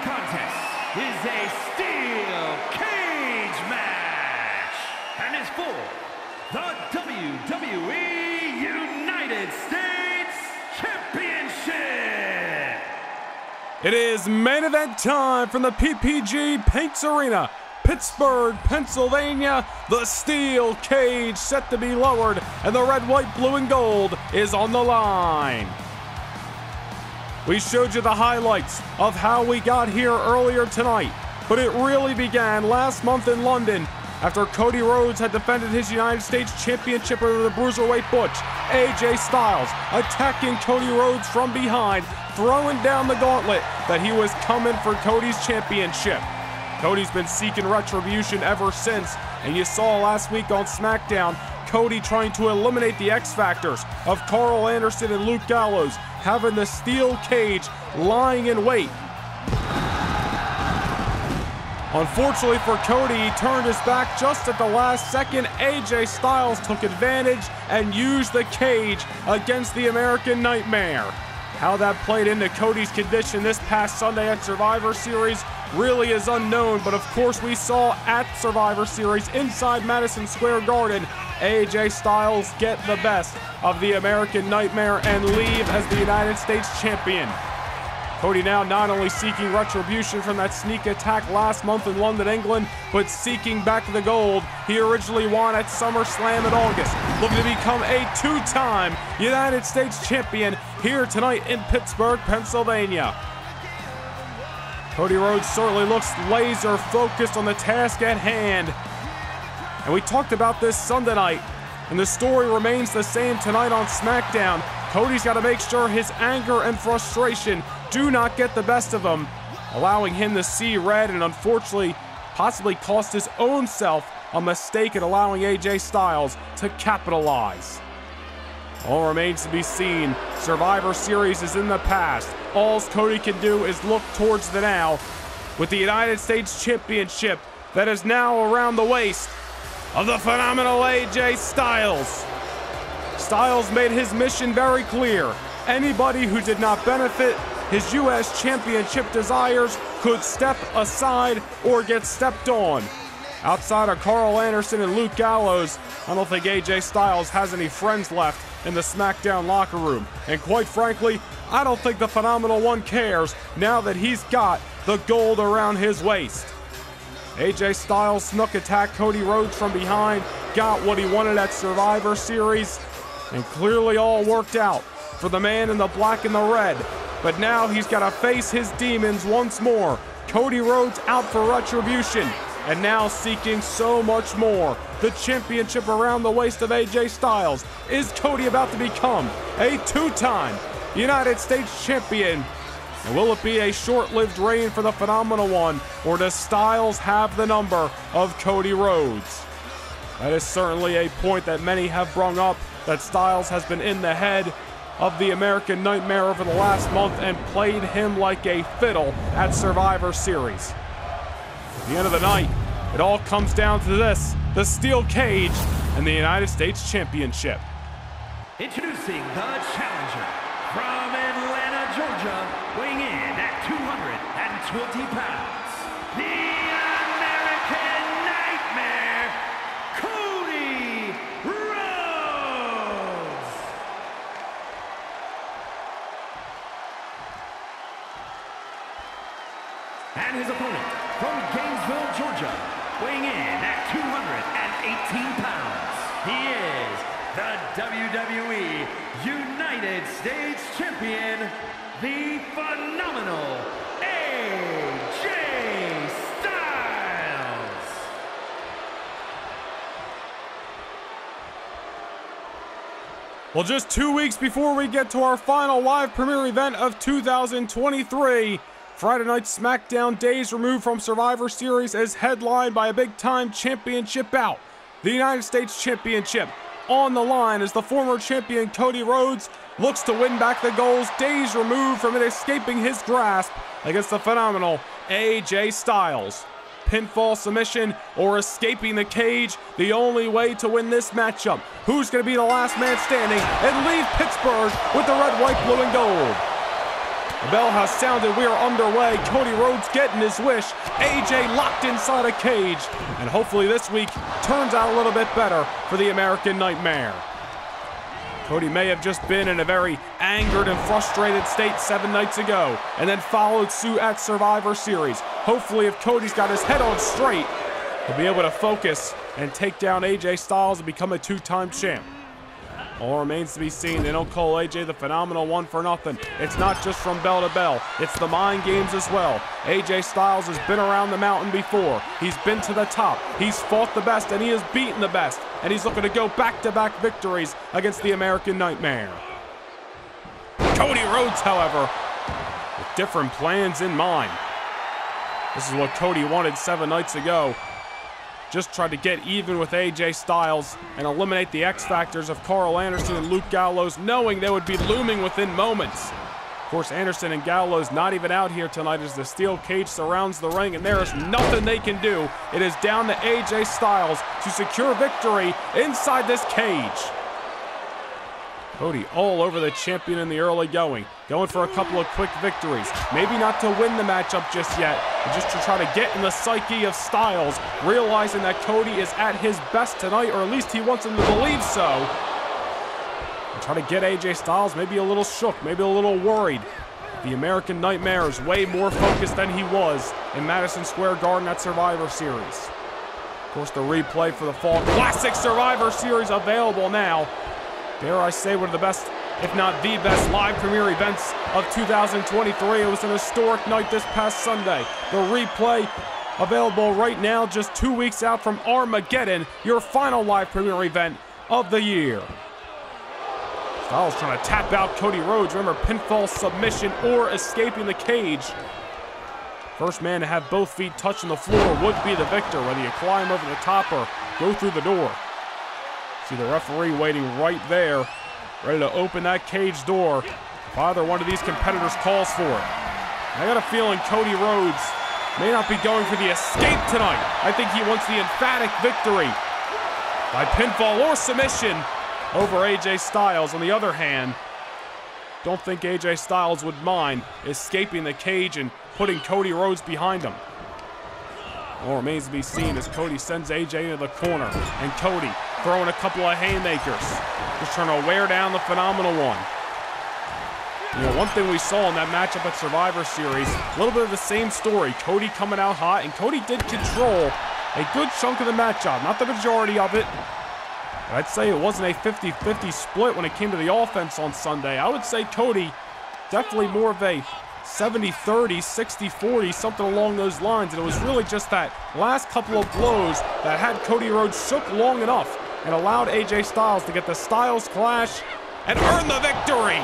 contest is a steel cage match and is for the WWE United States Championship. It is main event time from the PPG Paints Arena. Pittsburgh, Pennsylvania, the steel cage set to be lowered, and the red, white, blue, and gold is on the line. We showed you the highlights of how we got here earlier tonight, but it really began last month in London after Cody Rhodes had defended his United States Championship over the Bruiserweight Butch. AJ Styles attacking Cody Rhodes from behind, throwing down the gauntlet that he was coming for Cody's championship. Cody's been seeking retribution ever since, and you saw last week on SmackDown Cody trying to eliminate the X Factors of Karl Anderson and Luke Gallows, having the steel cage lying in wait. Unfortunately for Cody, he turned his back just at the last second. AJ Styles took advantage and used the cage against the American Nightmare. How that played into Cody's condition this past Sunday at Survivor Series really is unknown, but of course we saw at Survivor Series inside Madison Square Garden, AJ Styles get the best of the American Nightmare and leave as the United States Champion. Cody now not only seeking retribution from that sneak attack last month in London, England, but seeking back the gold he originally won at SummerSlam in August, looking to become a two-time United States champion here tonight in Pittsburgh, Pennsylvania. Cody Rhodes certainly looks laser focused on the task at hand. And we talked about this Sunday night, and the story remains the same tonight on SmackDown. Cody's got to make sure his anger and frustration do not get the best of him, allowing him to see red and unfortunately possibly cost his own self a mistake in allowing AJ Styles to capitalize. All remains to be seen. Survivor Series is in the past. All Cody can do is look towards the now with the United States Championship that is now around the waist of the phenomenal AJ Styles. Styles made his mission very clear. Anybody who did not benefit his U.S. Championship desires could step aside or get stepped on. Outside of Karl Anderson and Luke Gallows, I don't think AJ Styles has any friends left in the SmackDown locker room. And quite frankly, I don't think the Phenomenal One cares now that he's got the gold around his waist. AJ Styles snuck attack Cody Rhodes from behind, got what he wanted at Survivor Series, and clearly all worked out for the man in the black and the red. But now he's got to face his demons once more. Cody Rhodes out for retribution, and now seeking so much more. The championship around the waist of AJ Styles. Is Cody about to become a two time United States champion? And will it be a short lived reign for the phenomenal one, or does Styles have the number of Cody Rhodes? That is certainly a point that many have brung up that Styles has been in the head of the American Nightmare over the last month and played him like a fiddle at Survivor Series. At the end of the night, it all comes down to this the steel cage and the United States Championship. Introducing the challenger from Atlanta, Georgia, weighing in at 220 pounds, the his opponent from Gainesville, Georgia, weighing in at 218 pounds, he is the WWE United States Champion, the phenomenal AJ Styles. Well, just two weeks before we get to our final live premiere event of 2023, Friday Night SmackDown days removed from Survivor Series is headlined by a big time championship bout. The United States Championship on the line as the former champion Cody Rhodes looks to win back the goals days removed from it escaping his grasp against the phenomenal AJ Styles. Pinfall submission or escaping the cage, the only way to win this matchup. Who's going to be the last man standing and leave Pittsburgh with the red, white, blue, and gold? Bell has sounded. We are underway. Cody Rhodes getting his wish. AJ locked inside a cage. And hopefully this week turns out a little bit better for the American Nightmare. Cody may have just been in a very angered and frustrated state seven nights ago and then followed suit at Survivor Series. Hopefully, if Cody's got his head on straight, he'll be able to focus and take down AJ Styles and become a two time champ. All remains to be seen. They don't call AJ the phenomenal one for nothing. It's not just from bell to bell, it's the mind games as well. AJ Styles has been around the mountain before. He's been to the top. He's fought the best and he has beaten the best. And he's looking to go back to back victories against the American Nightmare. Cody Rhodes, however, with different plans in mind. This is what Cody wanted seven nights ago just tried to get even with AJ Styles and eliminate the X Factors of Karl Anderson and Luke Gallows, knowing they would be looming within moments. Of course, Anderson and Gallows not even out here tonight as the steel cage surrounds the ring, and there is nothing they can do. It is down to AJ Styles to secure victory inside this cage. Cody all over the champion in the early going, going for a couple of quick victories. Maybe not to win the matchup just yet, but just to try to get in the psyche of Styles, realizing that Cody is at his best tonight, or at least he wants him to believe so. And try to get AJ Styles maybe a little shook, maybe a little worried. The American Nightmare is way more focused than he was in Madison Square Garden at Survivor Series. Of course, the replay for the Fall Classic Survivor Series available now dare I say, one of the best, if not the best, live premiere events of 2023. It was an historic night this past Sunday. The replay available right now, just two weeks out from Armageddon, your final live premiere event of the year. Styles trying to tap out Cody Rhodes. Remember, pinfall, submission, or escaping the cage. First man to have both feet touching the floor would be the victor, whether you climb over the top or go through the door. See the referee waiting right there, ready to open that cage door if either one of these competitors calls for it. I got a feeling Cody Rhodes may not be going for the escape tonight. I think he wants the emphatic victory by pinfall or submission over AJ Styles. On the other hand, don't think AJ Styles would mind escaping the cage and putting Cody Rhodes behind him. All remains to be seen as Cody sends AJ into the corner. And Cody throwing a couple of haymakers. Just trying to wear down the phenomenal one. You know, one thing we saw in that matchup at Survivor Series, a little bit of the same story. Cody coming out hot, and Cody did control a good chunk of the matchup. Not the majority of it. But I'd say it wasn't a 50-50 split when it came to the offense on Sunday. I would say Cody definitely more of a 70 30, 60 40, something along those lines. And it was really just that last couple of blows that had Cody Rhodes shook long enough and allowed AJ Styles to get the Styles Clash and earn the victory.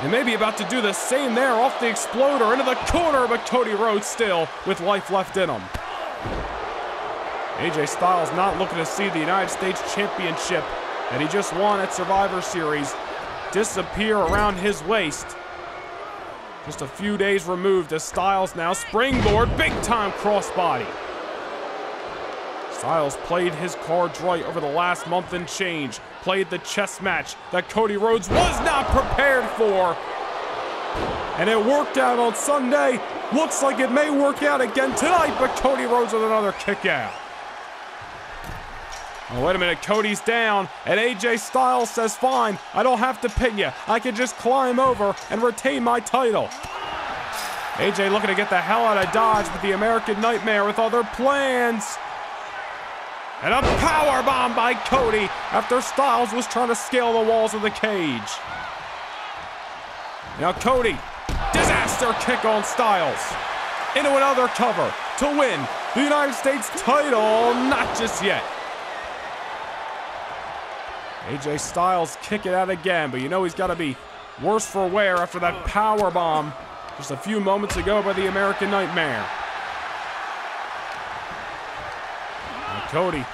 And maybe about to do the same there off the exploder into the corner, but Cody Rhodes still with life left in him. AJ Styles not looking to see the United States Championship that he just won at Survivor Series disappear around his waist. Just a few days removed as Styles now springboard, big time crossbody. Styles played his cards right over the last month and change. Played the chess match that Cody Rhodes was not prepared for. And it worked out on Sunday. Looks like it may work out again tonight, but Cody Rhodes with another kick out. Oh, wait a minute, Cody's down, and AJ Styles says, fine, I don't have to pin you. I can just climb over and retain my title. AJ looking to get the hell out of Dodge, but the American Nightmare with other plans. And a power bomb by Cody after Styles was trying to scale the walls of the cage. Now Cody, disaster kick on Styles. Into another cover to win the United States title, not just yet. AJ Styles kick it out again, but you know he's got to be worse for wear after that power bomb just a few moments ago by the American Nightmare. Cody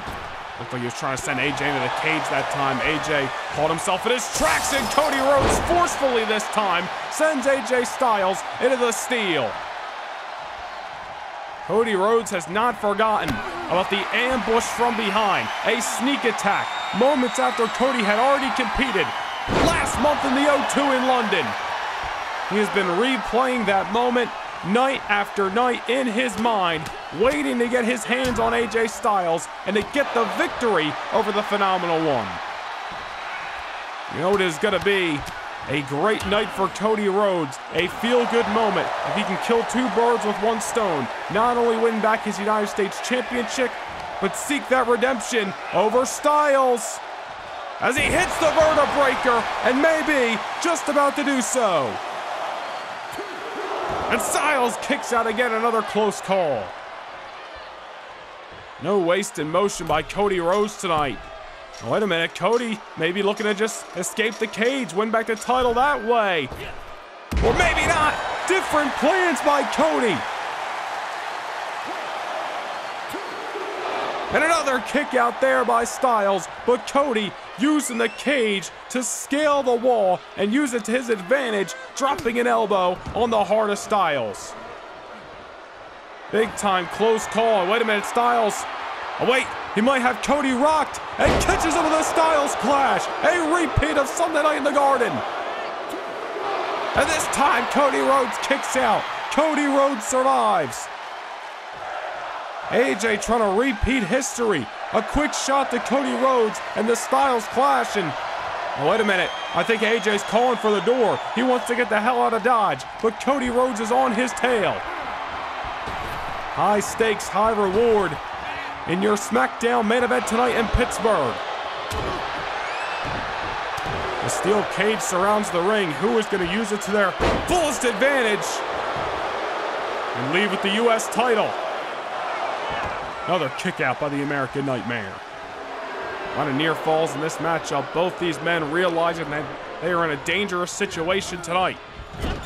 looked like he was trying to send AJ into the cage that time. AJ caught himself in his tracks, and Cody Rhodes forcefully this time sends AJ Styles into the steel. Cody Rhodes has not forgotten about the ambush from behind, a sneak attack moments after Cody had already competed last month in the O2 in London. He has been replaying that moment night after night in his mind, waiting to get his hands on AJ Styles and to get the victory over the Phenomenal One. You know, it is going to be a great night for Cody Rhodes, a feel good moment if he can kill two birds with one stone. Not only win back his United States Championship, but seek that redemption over Styles as he hits the vertebreaker and maybe just about to do so. And Styles kicks out again, another close call. No waste in motion by Cody Rhodes tonight. Oh, wait a minute, Cody maybe looking to just escape the cage, win back the title that way. Or maybe not. Different plans by Cody. And another kick out there by Styles, but Cody using the cage to scale the wall and use it to his advantage, dropping an elbow on the heart of Styles. Big time close call. Wait a minute, Styles. Oh, wait, he might have Cody rocked and catches him with a Styles clash. A repeat of Sunday Night in the Garden. And this time, Cody Rhodes kicks out. Cody Rhodes survives. AJ trying to repeat history. A quick shot to Cody Rhodes and the Styles clash and oh, wait a minute. I think AJ's calling for the door. He wants to get the hell out of Dodge, but Cody Rhodes is on his tail. High stakes, high reward in your SmackDown main event tonight in Pittsburgh. The steel cage surrounds the ring. Who is going to use it to their fullest advantage and leave with the U.S. title? Another kick out by the American Nightmare. On a near falls in this matchup. Both these men realizing that they are in a dangerous situation tonight.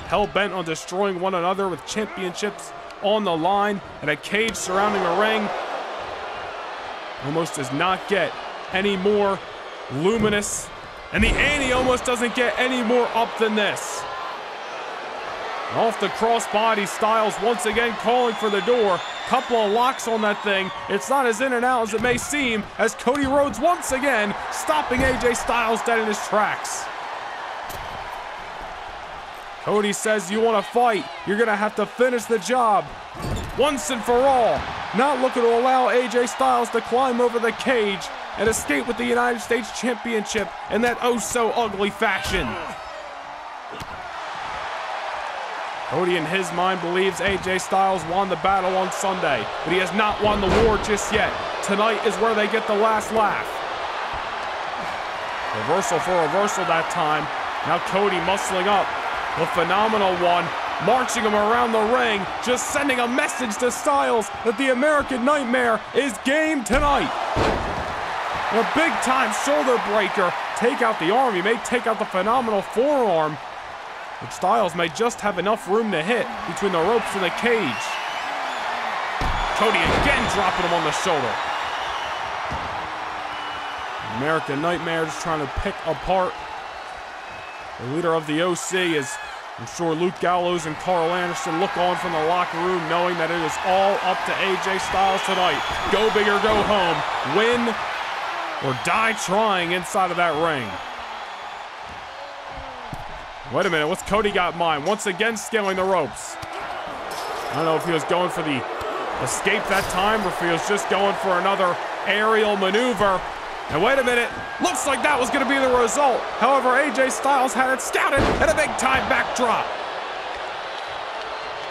Hell bent on destroying one another with championships on the line and a cage surrounding the ring. Almost does not get any more luminous. And the ante almost doesn't get any more up than this. Off the crossbody, Styles once again calling for the door. Couple of locks on that thing. It's not as in and out as it may seem as Cody Rhodes once again stopping AJ Styles dead in his tracks. Cody says you want to fight, you're going to have to finish the job once and for all. Not looking to allow AJ Styles to climb over the cage and escape with the United States Championship in that oh so ugly fashion. Cody, in his mind, believes AJ Styles won the battle on Sunday, but he has not won the war just yet. Tonight is where they get the last laugh. Reversal for reversal that time. Now Cody muscling up. The phenomenal one, marching him around the ring, just sending a message to Styles that the American Nightmare is game tonight. A big time shoulder breaker. Take out the arm. He may take out the phenomenal forearm. But Styles may just have enough room to hit between the ropes and the cage. Cody again dropping him on the shoulder. American Nightmare just trying to pick apart the leader of the OC is I'm sure Luke Gallows and Karl Anderson look on from the locker room knowing that it is all up to AJ Styles tonight. Go big or go home. Win or die trying inside of that ring. Wait a minute, what's Cody got in mind? Once again scaling the ropes. I don't know if he was going for the escape that time or if he was just going for another aerial maneuver. And wait a minute, looks like that was going to be the result. However, AJ Styles had it scouted and a big time backdrop.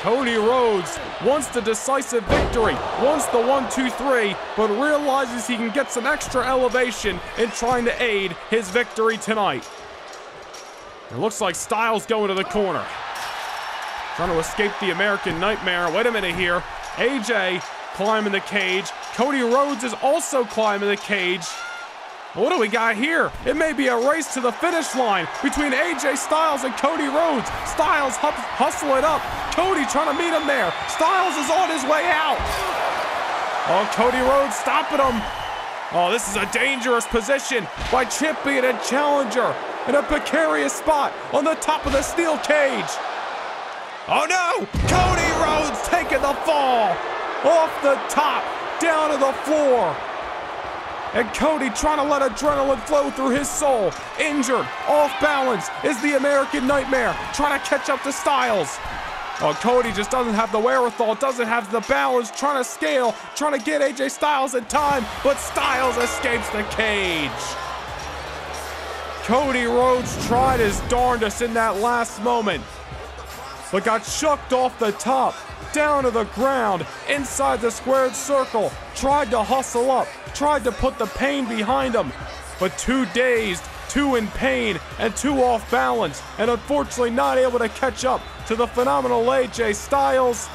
Cody Rhodes wants the decisive victory, wants the one, two, three, but realizes he can get some extra elevation in trying to aid his victory tonight. It looks like Styles going to the corner. Trying to escape the American Nightmare. Wait a minute here. AJ climbing the cage. Cody Rhodes is also climbing the cage. What do we got here? It may be a race to the finish line between AJ Styles and Cody Rhodes. Styles hustle it up. Cody trying to meet him there. Styles is on his way out. Oh, Cody Rhodes stopping him. Oh, this is a dangerous position by champion and challenger in a precarious spot on the top of the steel cage. Oh no! Cody Rhodes taking the fall off the top down to the floor. And Cody trying to let adrenaline flow through his soul. Injured, off balance, is the American Nightmare trying to catch up to Styles. Oh, Cody just doesn't have the wherewithal, doesn't have the balance, trying to scale, trying to get AJ Styles in time, but Styles escapes the cage. Cody Rhodes tried his darndest in that last moment, but got chucked off the top, down to the ground, inside the squared circle, tried to hustle up, tried to put the pain behind him, but too dazed, too in pain, and too off balance, and unfortunately not able to catch up to the phenomenal AJ Styles.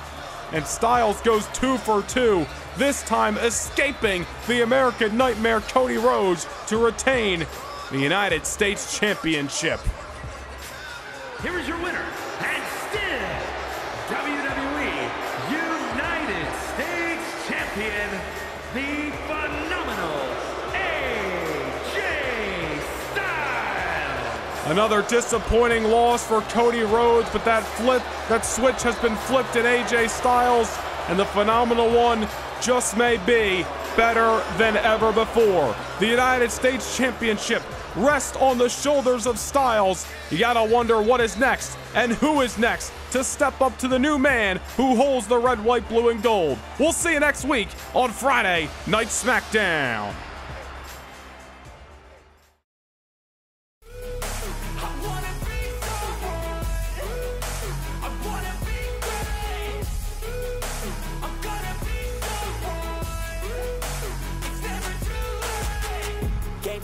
And Styles goes two for two, this time escaping the American Nightmare Cody Rhodes to retain the United States Championship. Here is your winner, and still WWE United States Champion, the phenomenal AJ Styles. Another disappointing loss for Cody Rhodes, but that flip, that switch has been flipped in AJ Styles, and the phenomenal one just may be better than ever before. The United States Championship rests on the shoulders of Styles. You gotta wonder what is next and who is next to step up to the new man who holds the red, white, blue, and gold. We'll see you next week on Friday Night SmackDown.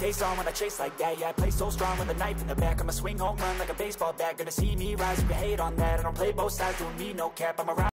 Face on when I chase like that. Yeah, I play so strong with a knife in the back. I'ma swing home run like a baseball bat. Gonna see me rise, you hate on that. I don't play both sides, doing me no cap. I'm around